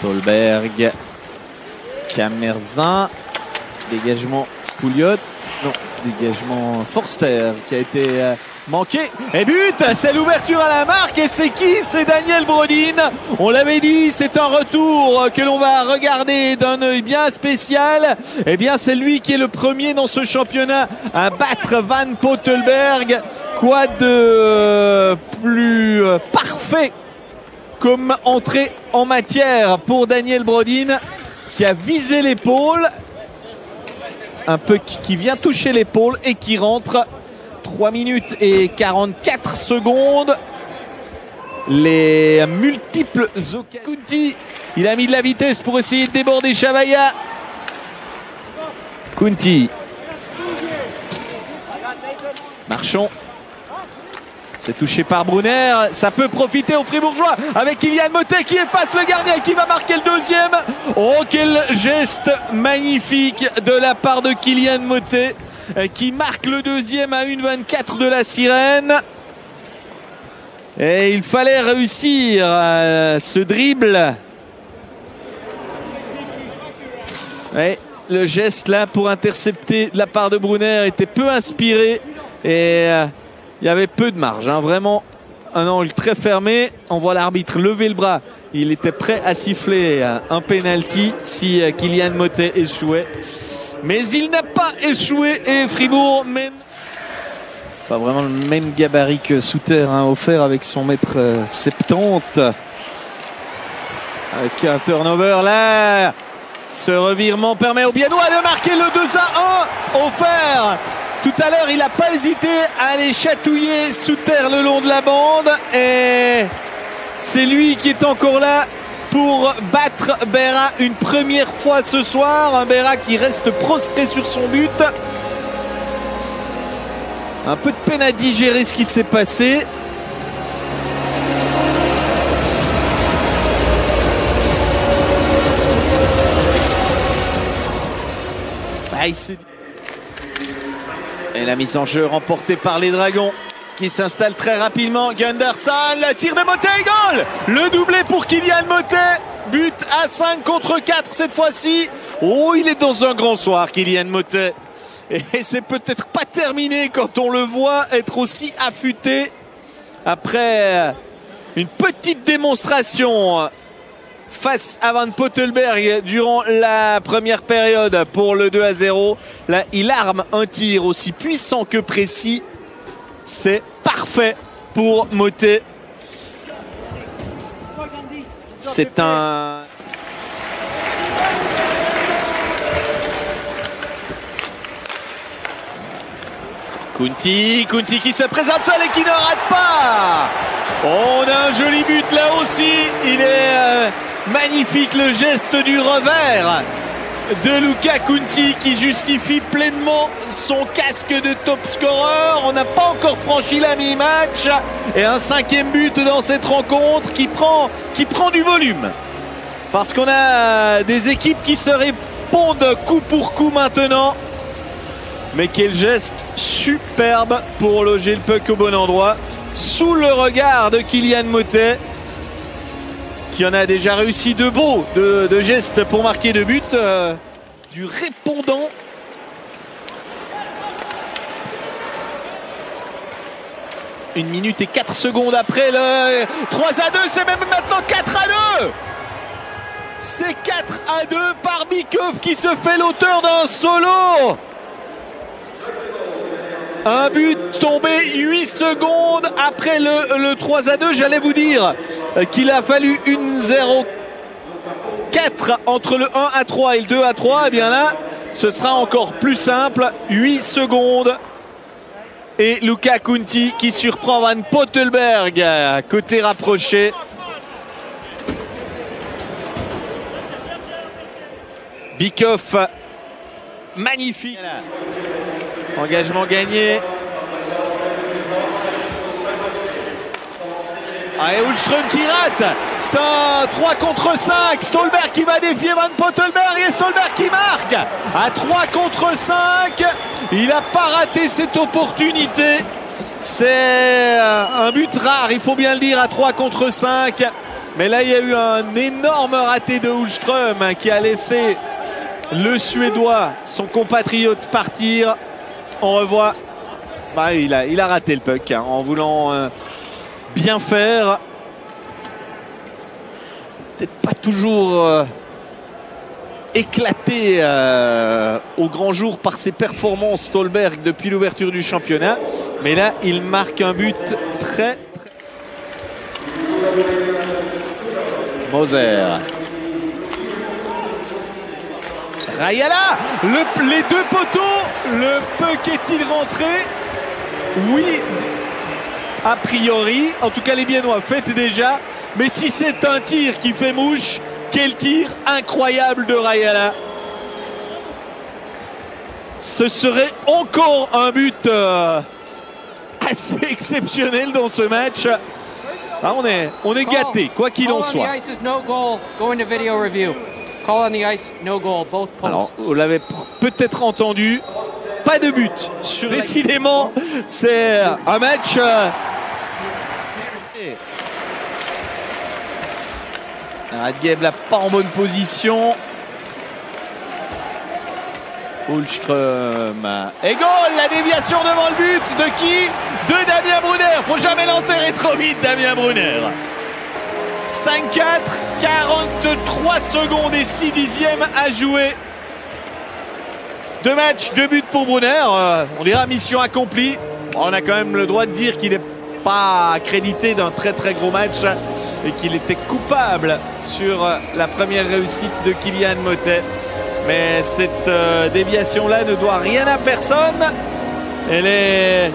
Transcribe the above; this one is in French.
Stolberg. Camerzin. Dégagement Pouliot. Non, dégagement Forster qui a été euh, manqué. Et but, c'est l'ouverture à la marque. Et c'est qui? C'est Daniel Brodin. On l'avait dit, c'est un retour que l'on va regarder d'un œil bien spécial. Eh bien, c'est lui qui est le premier dans ce championnat à battre Van Pottelberg. Quoi de euh, plus euh, parfait comme entrée en matière pour Daniel Brodin qui a visé l'épaule. Un peu qui vient toucher l'épaule et qui rentre. 3 minutes et 44 secondes. Les multiples Kunti il a mis de la vitesse pour essayer de déborder Chavaya. Kunti. Marchons c'est touché par Brunner. Ça peut profiter aux Fribourgeois avec Kylian Motet qui efface le gardien qui va marquer le deuxième. Oh, quel geste magnifique de la part de Kylian Motet euh, qui marque le deuxième à 1,24 de la sirène. Et il fallait réussir euh, ce dribble. le geste là pour intercepter de la part de Brunner était peu inspiré. Et euh, il y avait peu de marge. Hein. Vraiment un angle très fermé. On voit l'arbitre lever le bras. Il était prêt à siffler un penalty si euh, Kylian Motet échouait. Mais il n'a pas échoué et Fribourg mène. Pas vraiment le même gabarit que Souter, hein, offert avec son mètre 70. Euh, avec un turnover là. Ce revirement permet au Biennois de marquer le 2 à 1 offert tout à l'heure, il n'a pas hésité à aller chatouiller sous terre le long de la bande. Et c'est lui qui est encore là pour battre Berra une première fois ce soir. Un Berra qui reste prostré sur son but. Un peu de peine à digérer ce qui s'est passé. Ah, et la mise en jeu remportée par les Dragons qui s'installe très rapidement. Gunderson, la tire de Motet et goal Le doublé pour Kylian Motet. But à 5 contre 4 cette fois-ci. Oh, il est dans un grand soir, Kylian Motet. Et c'est peut-être pas terminé quand on le voit être aussi affûté après une petite démonstration face à Van Pottelberg durant la première période pour le 2 à 0. Là, il arme un tir aussi puissant que précis. C'est parfait pour Motet. C'est un... Kunti, Kunti qui se présente seul et qui ne rate pas. On a un joli but là aussi. Il est euh, Magnifique le geste du revers de Luca Kunti qui justifie pleinement son casque de top scorer. On n'a pas encore franchi la mi-match et un cinquième but dans cette rencontre qui prend, qui prend du volume. Parce qu'on a des équipes qui se répondent coup pour coup maintenant. Mais quel geste superbe pour loger le puck au bon endroit. Sous le regard de Kylian Motet qui en a déjà réussi de beaux de, gestes pour marquer de buts. Euh, du répondant. Une minute et 4 secondes après le 3 à 2, c'est même maintenant 4 à 2 C'est 4 à 2 par Bikov qui se fait l'auteur d'un solo un but tombé 8 secondes après le, 3 à 2. J'allais vous dire qu'il a fallu une 0 4 entre le 1 à 3 et le 2 à 3. Et eh bien là, ce sera encore plus simple. 8 secondes. Et Luca Kunti qui surprend Van Pottelberg côté rapproché. Bikoff magnifique. Engagement gagné. Allez, Ulström qui rate. C'est un 3 contre 5. Stolberg qui va défier Van Pottelberg et Stolberg qui marque. À 3 contre 5. Il n'a pas raté cette opportunité. C'est un but rare, il faut bien le dire, à 3 contre 5. Mais là, il y a eu un énorme raté de Hulström hein, qui a laissé le Suédois, son compatriote, partir. On revoit. Bah, il, a, il a raté le puck hein, en voulant euh, bien faire. Peut-être pas toujours euh, éclaté euh, au grand jour par ses performances Stolberg depuis l'ouverture du championnat. Mais là, il marque un but très, très... Moser. Rayala, le, les deux poteaux, le puck est-il rentré? Oui, a priori. En tout cas, les Biennois faites déjà. Mais si c'est un tir qui fait mouche, quel tir incroyable de Rayala. Ce serait encore un but euh, assez exceptionnel dans ce match. Ah, on est, on est gâté, quoi qu'il en soit. Alors, vous l'avez peut-être entendu, pas de but. Décidément, c'est un match. Euh, Radgeb là pas en bonne position. Ulström. Et goal La déviation devant le but de qui? De Damien Brunner. Faut jamais l'enterrer trop vite, Damien Brunner. 5-4, 43 secondes et 6 dixièmes à jouer. Deux matchs, deux buts pour Brunner. Euh, on dira mission accomplie. On a quand même le droit de dire qu'il n'est pas accrédité d'un très très gros match et qu'il était coupable sur la première réussite de Kylian Motet. Mais cette euh, déviation-là ne doit rien à personne. Elle est